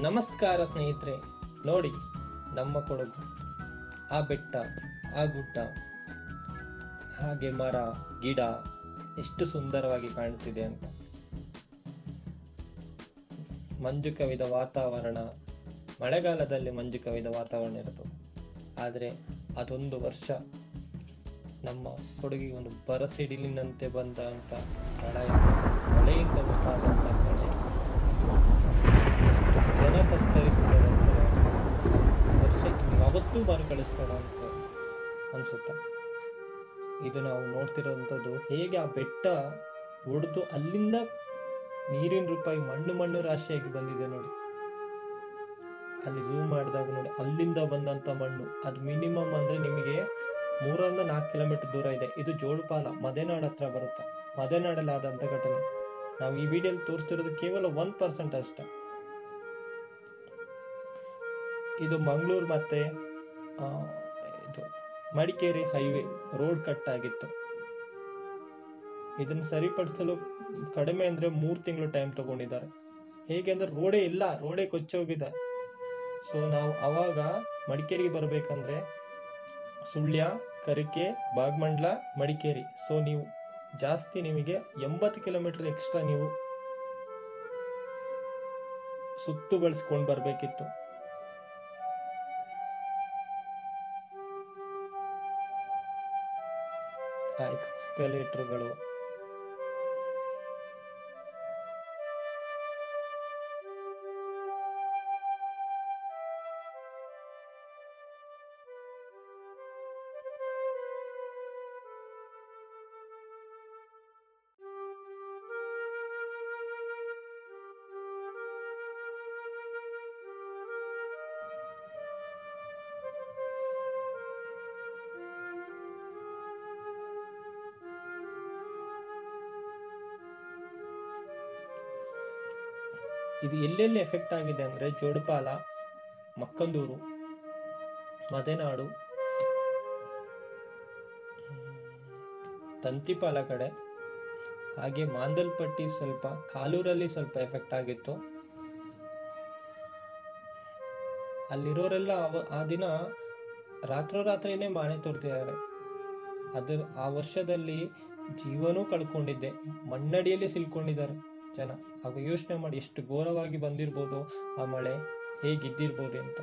ನಮಸ್ಕಾರ ಸ್ನೇಹಿತರೆ, ನೋಡಿ, ನಮ್ಮ ಕೊಡಗು, ಆ ಬೆಟ್ಟ, ಆ ಗುಡ್ಡ, ಹಾಗೆ ಮರ, ಗಿಡ, ಎಷ್ಟು ಸುಂದರವಾಗಿ ಕಾಣುತ್ತಿದೆ ಅಂತ. ಮಂಜು ಕವಿದ ವಾತಾವರಣ, ಮಳೆಗಾಲದಲ್ಲಿ ಮಂಜು ಕವಿದ ವಾತಾವರಣ ಇರುತ್ತೆ. ಆದರೆ ಅದೊಂದು ವರ್ಷ ನಮ್ಮ ಕೊಡುಗೆ ಒಂದು ಬರಸಿಡಿಲಿನಂತೆ ಬಂದಂತ ಪ್ರಳಯ ಯಾವತ್ತೂ ಕಳಿಸ್ತಾರ ಅಂತ ಅನ್ಸುತ್ತೆ. ಇದು ನಾವು ನೋಡ್ತಿರೋಂಥದ್ದು ಹೇಗೆ ಆ ಬೆಟ್ಟ ಒಡೆದು ಅಲ್ಲಿಂದ ನೀರಿನ ರೂಪಾಯಿ ಮಣ್ಣು ಮಣ್ಣು ರಾಶಿಯಾಗಿ ಬಂದಿದೆ ನೋಡಿ. ಅಲ್ಲಿ ಝೂಮ್ ಮಾಡಿದಾಗ ನೋಡಿ, ಅಲ್ಲಿಂದ ಬಂದಂತ ಮಣ್ಣು. ಅದು ಮಿನಿಮಮ್ ಅಂದ್ರೆ ನಿಮಗೆ ಮೂರರಿಂದ ನಾಲ್ಕು ಕಿಲೋಮೀಟರ್ ದೂರ ಇದೆ. ಇದು ಜೋಡುಪಾಲ ಮದೆನಾಡ್ ಹತ್ರ ಬರುತ್ತೆ. ಮದೆನಾಡಲ್ಲಿ ಆದಂತ ಘಟನೆ. ನಾವು ಈ ವಿಡಿಯೋಲಿ ತೋರಿಸ್ತಿರೋದು ಕೇವಲ ಒನ್ ಪರ್ಸೆಂಟ್ ಅಷ್ಟೇ. ಇದು ಮಂಗಳೂರು ಮತ್ತೆ ಇದು ಮಡಿಕೇರಿ ಹೈವೇ ರೋಡ್ ಕಟ್ ಆಗಿತ್ತು. ಇದನ್ನು ಸರಿಪಡಿಸಲು ಕಡಿಮೆ ಅಂದ್ರೆ ಮೂರು ತಿಂಗಳು ಟೈಮ್ ತಗೊಂಡಿದ್ದಾರೆ. ಹೇಗೆ ಅಂದ್ರೆ ರೋಡೇ ಇಲ್ಲ, ರೋಡೇ ಕೊಚ್ಚೋಗಿದೆ. ಸೊ ನಾವು ಅವಾಗ ಮಡಿಕೇರಿಗೆ ಬರಬೇಕಂದ್ರೆ ಸುಳ್ಯ, ಕರಿಕೆ ಭಾಗಮಂಡ್ಲ ಮಡಿಕೇರಿ. ಸೊ ನೀವು ಜಾಸ್ತಿ ನಿಮಗೆ ಎಂಬತ್ತು ಕಿಲೋಮೀಟರ್ ಎಕ್ಸ್ಟ್ರಾ ನೀವು ಸುತ್ತು ಬಳಸ್ಕೊಂಡು ಬರ್ಬೇಕಿತ್ತು. ಎಕ್ಸ್ಕಲೇಟರ್ಗಳು ಇದು ಎಲ್ಲೆಲ್ಲಿ ಎಫೆಕ್ಟ್ ಆಗಿದೆ ಅಂದ್ರೆ ಜೋಡುಪಾಲ, ಮಕ್ಕಂದೂರು, ಮದೆನಾಡು, ತಂತಿಪಾಲ ಕಡೆ, ಹಾಗೆ ಮಾಂದಲ್ಪಟ್ಟಿ ಸ್ವಲ್ಪ ಕಾಲೂರಲ್ಲಿ ಸ್ವಲ್ಪ ಎಫೆಕ್ಟ್ ಆಗಿತ್ತು. ಅಲ್ಲಿರೋರೆಲ್ಲ ಆ ದಿನ ರಾತ್ರೋರಾತ್ರಿನೇ ಮಾನೆ ತೋರ್ತಿದ್ದಾರೆ. ಅದು ಆ ವರ್ಷದಲ್ಲಿ ಜೀವನೂ ಕಳ್ಕೊಂಡಿದ್ದೆ. ಮಣ್ಣಡಿಯಲ್ಲಿ ಸಿಲ್ಕೊಂಡಿದ್ದಾರೆ. ಜನ ಹಾಗೂ ಯೋಚನೆ ಮಾಡಿ ಎಷ್ಟು ಘೋರವಾಗಿ ಬಂದಿರ್ಬೋದು ಆ ಮಳೆ ಹೇಗಿದ್ದಿರ್ಬೋದು ಅಂತ.